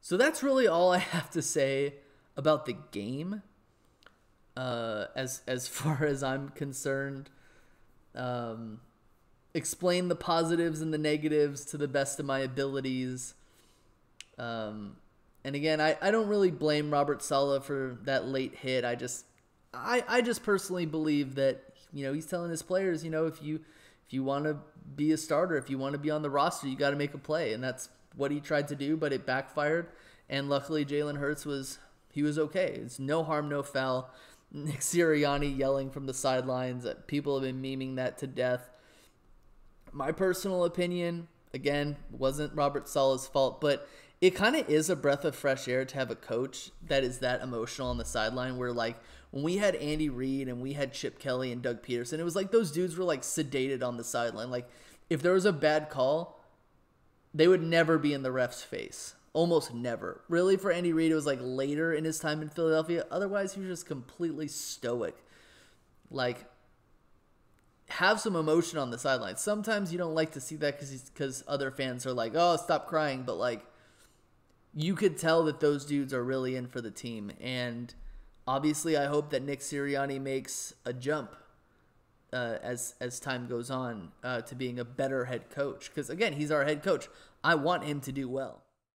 So that's really all I have to say about the game. Uh, as as far as I'm concerned, um, explain the positives and the negatives to the best of my abilities. Um, and again, I, I don't really blame Robert Saleh for that late hit. I just I, I just personally believe that you know he's telling his players, you know, if you if you want to be a starter, if you want to be on the roster, you got to make a play, and that's what he tried to do, but it backfired. And luckily, Jalen Hurts was he was okay. It's no harm, no foul. Nick Sirianni yelling from the sidelines. People have been memeing that to death. My personal opinion, again, wasn't Robert Saleh's fault, but it kind of is a breath of fresh air to have a coach that is that emotional on the sideline where like when we had Andy Reid and we had Chip Kelly and Doug Pederson, it was like those dudes were like sedated on the sideline. Like if there was a bad call, they would never be in the ref's face. Almost never. Really, for Andy Reid, it was like later in his time in Philadelphia. Otherwise, he was just completely stoic. Like, have some emotion on the sideline. Sometimes you don't like to see that because because other fans are like, "Oh, stop crying," but like, you could tell that those dudes are really in for the team. And obviously, I hope that Nick Sirianni makes a jump uh, as as time goes on uh, to being a better head coach. Because again, he's our head coach. I want him to do well.